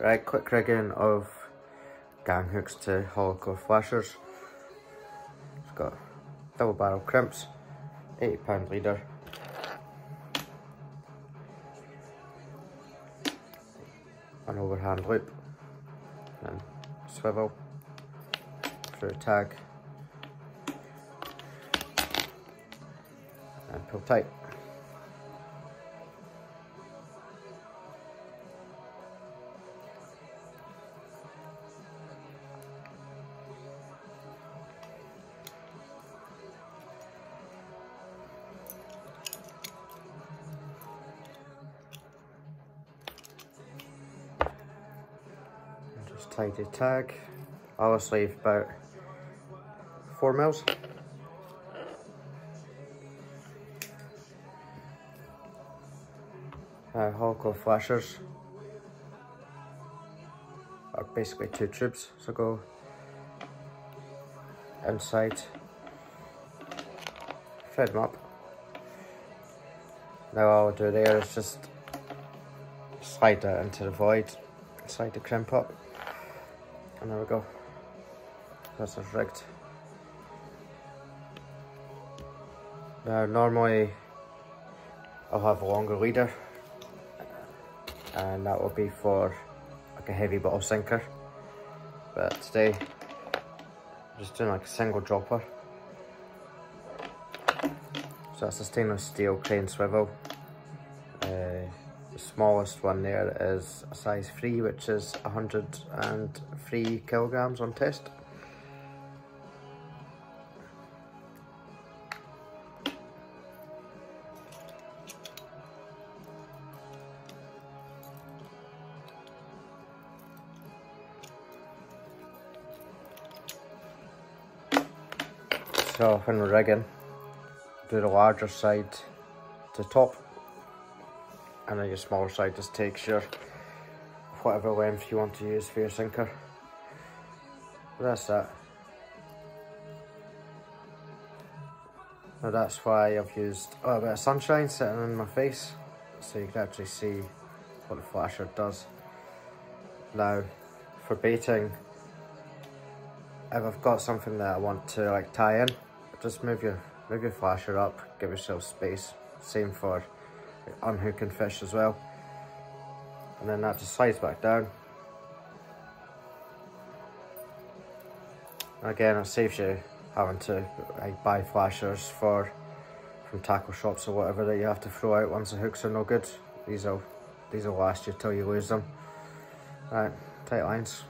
Right, quick rigging of gang hooks to Hollowcore flashers. It's got double barrel crimps, 80 pound leader. An overhand loop and swivel through a tag and pull tight. Tidy tag. I always leave about four mils. Uh, Hollowcore flashers are basically two tubes, so go inside, fit them up. Now all I'll do there is just slide that into the void, slide the crimp up, and there we go. That's rigged. Now normally I'll have a longer leader and that will be for like a heavy bottle sinker but today I'm just doing like a single dropper so that's a stainless steel crane swivel uh, smallest one there is a size 3 which is 103 kilograms on test. So when we're rigging, do the larger side to top and then your smaller side just takes your whatever length you want to use for your sinker. That's that. Now that's why I've used a bit of sunshine sitting in my face so you can actually see what the flasher does. Now for baiting, if I've got something that I want to like tie in, just move your move your flasher up, give yourself space. Same for unhooking fish as well. And then that just slides back down. Again, it saves you having to like, buy flashers for from tackle shops or whatever that you have to throw out once the hooks are no good. These will these will last you till you lose them. Right, tight lines.